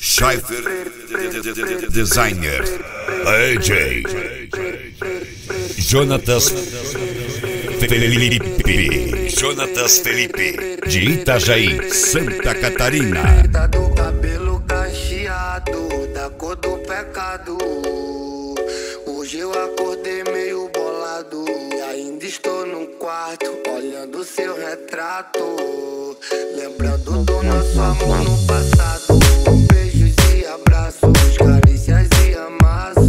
Scheifer Designer AJ Jonatas Felipe Jonatas Felipe de Itajaí, Santa Catarina do cabelo cacheado, da cor do pecado. Hoje eu acordei meio bolado e ainda estou no quarto, olhando seu retrato, lembrando do nosso amor no passado. Abraços, carícias e amassos.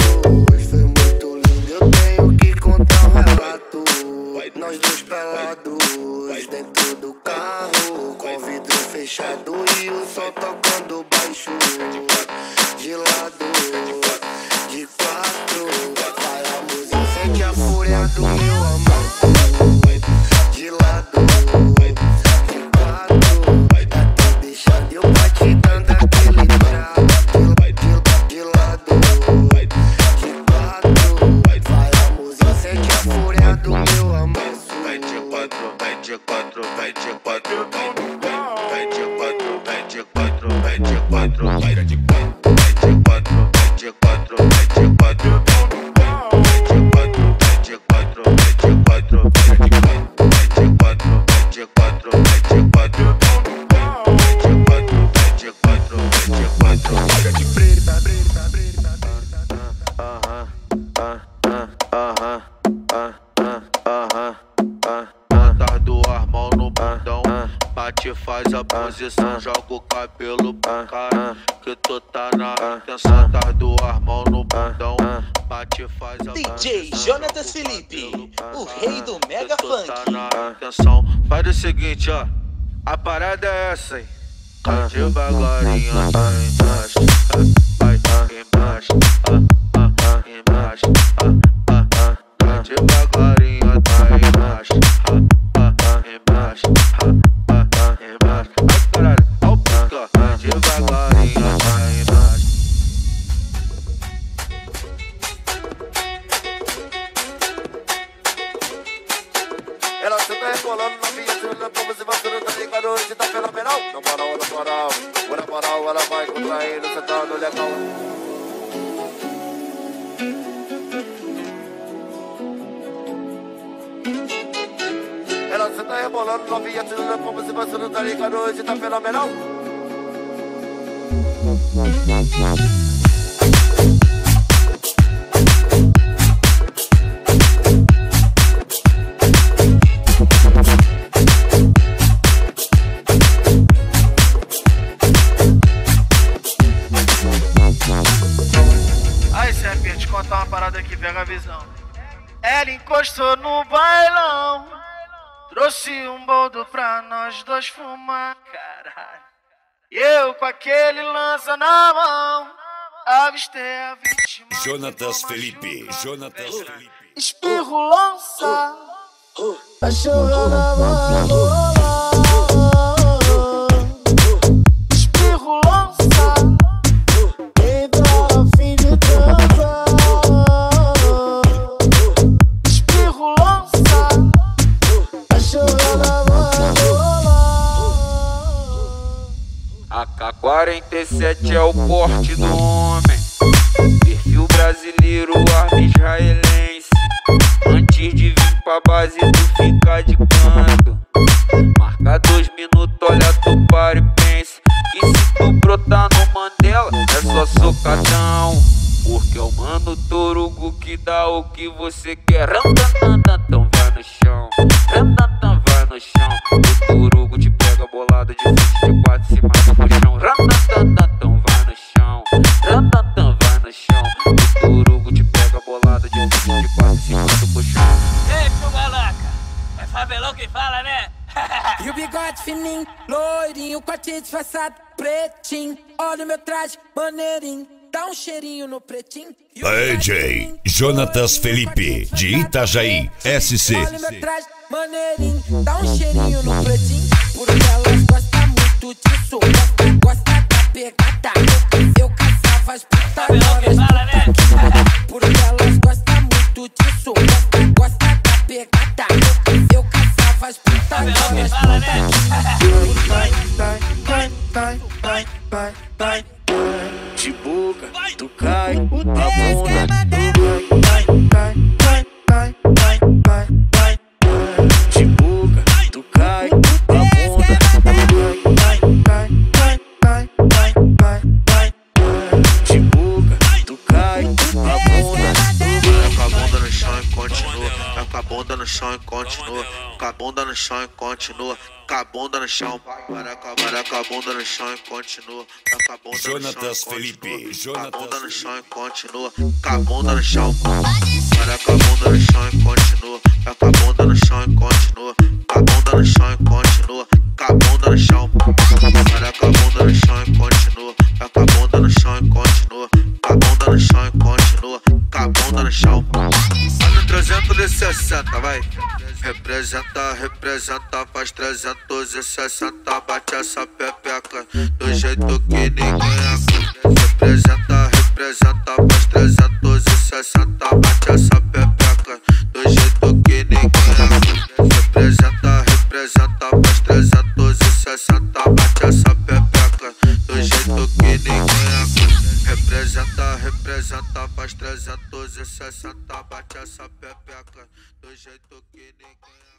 Foi muito lindo, eu tenho que contar um relato. Nós dois pelados dentro do carro, com vidro fechado e o som tocando baixo. De lado, de quatro, música, sente a fúria do meu de quatro, vai de quatro, vai de quatro, bate faz a posição, joga o cabelo pra cara, que tu tá na intenção. Tá do armão no bundão, bate faz a DJ Jonatas o Felipe, o rei do mega que tu tá funk. na intenção. Faz o seguinte, ó, a parada é essa, hein. Tá devagarinho, tá embaixo, ligado? Tá fenomenal? Na moral, na moral, na moral, ela vai contraindo, você tá no legal. Ela cê tá rebolando, novinha, tirando como você se no tá ligado? hoje tá fenomenal? Serpinha, te contar uma parada aqui, pega a visão. Ela encostou no bailão, trouxe um boldo pra nós dois fumar, caralho. E eu com aquele lança na mão, avistei a vítima. Jonatas Felipe Jonatas Felipe Espirro lança, Cachorro na mão, AK-47 é o porte do homem. Perfil brasileiro, arma israelense. Antes de vir pra base, tu fica de canto. Marca dois minutos, olha tu para e pense. Que se tu brotar no Mandela, é só socadão. Porque eu mando torugo que dá o que você quer. Randandandan, vai no chão. Vai no chão. O torugo te pega bolada de frente de quatro, se mata no chão. Randandandan, vai no chão. Randandan, vai no chão. O torugo te pega bolada de frente de quatro, se mata no chão. Ei, chugalaca! É favelão que fala, né? E o bigode fininho, loirinho, tia disfarçada, pretinho. Olha o meu traje, maneirinho, dá um cheirinho no pretinho. E fininho, Jonatas Felipe de Itajaí SC Olha o meu traje, maneirinho, dá um cheirinho no pretinho. Gosta, da pegada. Eu caçava as putadoras fala, né? vai, vai, vai, vai, vai, vai. te buga, tu cai, a bunda, chão e continua. Com a bunda no chão e continua. Com a bunda no chão. Para com a, para com a bunda no chão e continua. Com a bunda no chão Jonatas e Felipe, continua. Com a bunda no chão e continua. Com a bunda no chão. Para com a bunda no chão e continua. Com a bunda no chão e continua. Com a bunda no chão e continua. 360, vai. Representa, representa, faz 360. Bate essa pepeca do jeito que ninguém aguenta. Representa, representa, faz 360. Bate essa pepeca Representa, representa, faz 360. Bate essa pepeca do jeito que ninguém.